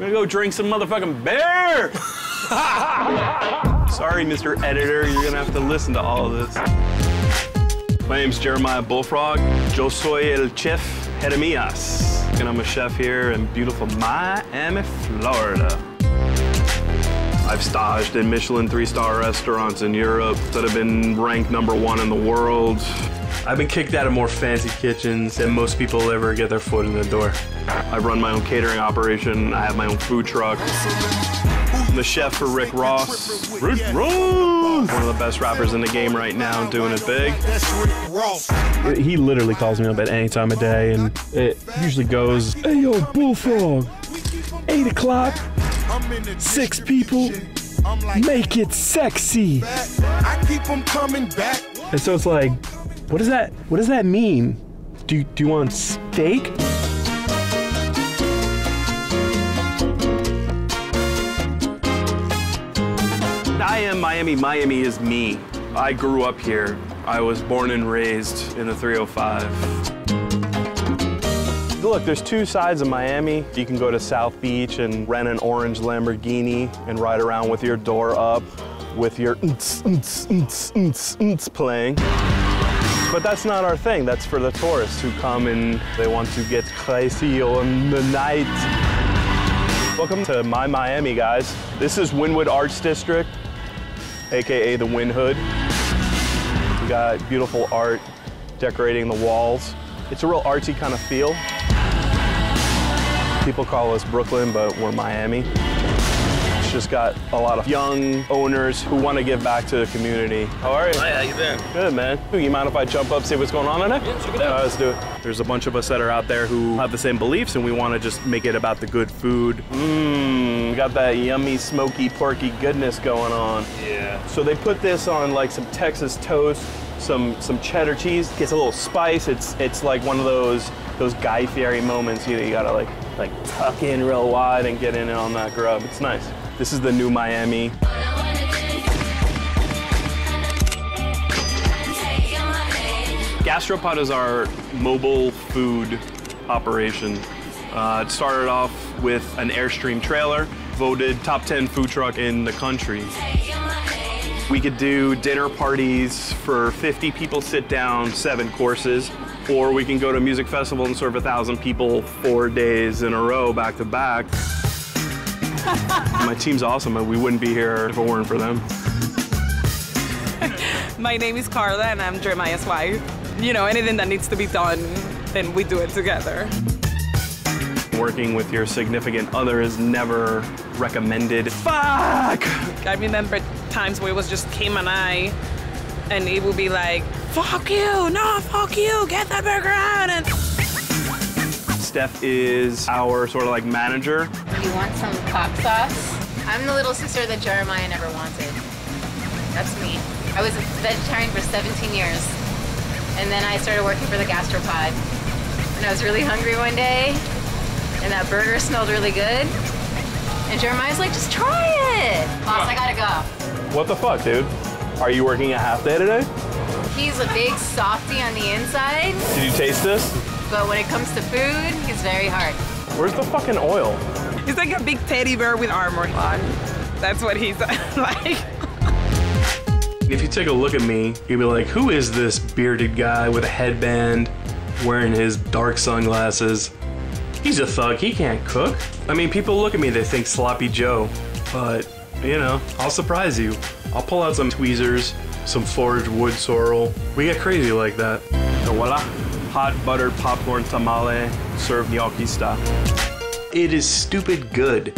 gonna go drink some motherfucking beer. Sorry, Mr. Editor, you're gonna have to listen to all of this. My name's Jeremiah Bullfrog. Yo soy el chef Jeremias. And I'm a chef here in beautiful Miami, Florida. I've staged in Michelin three-star restaurants in Europe that have been ranked number one in the world. I've been kicked out of more fancy kitchens than most people ever get their foot in the door. I run my own catering operation. I have my own food truck. I'm the chef for Rick Ross. Rick Ross! One of the best rappers in the game right now, doing it big. He literally calls me up at any time of day, and it usually goes, Hey yo, Bullfrog, 8 o'clock, six people, make it sexy. I keep them coming back. And so it's like, what does that what does that mean? Do do you want steak? I am Miami. Miami is me. I grew up here. I was born and raised in the 305. Look, there's two sides of Miami. You can go to South Beach and rent an orange Lamborghini and ride around with your door up with your unts playing. But that's not our thing. That's for the tourists who come and they want to get crazy on the night. Welcome to my Miami, guys. This is Wynwood Arts District, AKA the Win Hood. We got beautiful art decorating the walls. It's a real artsy kind of feel. People call us Brooklyn, but we're Miami. It's just got a lot of young owners who want to give back to the community. How are you? Hi, how you been? Good, man. You mind if I jump up, see what's going on in there? Yeah, check it out. All right, let's do it. There's a bunch of us that are out there who have the same beliefs, and we want to just make it about the good food. Mmm, got that yummy, smoky, porky goodness going on. Yeah. So they put this on like some Texas toast, some some cheddar cheese. Gets a little spice. It's it's like one of those those Guy Fieri moments. You you gotta like like tuck in real wide and get in on that grub. It's nice. This is the new Miami. Gastropod is our mobile food operation. Uh, it started off with an Airstream trailer, voted top 10 food truck in the country. We could do dinner parties for 50 people sit down, seven courses, or we can go to a music festival and serve a thousand people four days in a row back to back. My team's awesome, and we wouldn't be here if it weren't for them. My name is Carla and I'm Jeremiah's wife. You know, anything that needs to be done, then we do it together. Working with your significant other is never recommended. Fuck! I remember times where it was just Kim and I, and it would be like, fuck you, no, fuck you, get that burger out. And Steph is our sort of like manager. You want some pop sauce? I'm the little sister that Jeremiah never wanted. That's me. I was a vegetarian for 17 years. And then I started working for the gastropod. And I was really hungry one day, and that burger smelled really good. And Jeremiah's like, just try it. Boss, I gotta go. What the fuck, dude? Are you working a half day today? He's a big softy on the inside, Did you taste this? but when it comes to food, he's very hard. Where's the fucking oil? he's like a big teddy bear with armor on. That's what he's like. If you take a look at me, you'd be like, who is this bearded guy with a headband, wearing his dark sunglasses? He's a thug, he can't cook. I mean, people look at me, they think sloppy Joe, but, you know, I'll surprise you. I'll pull out some tweezers, some foraged wood sorrel. We get crazy like that. And voila, hot buttered popcorn tamale, served gnocchi style. It is stupid good.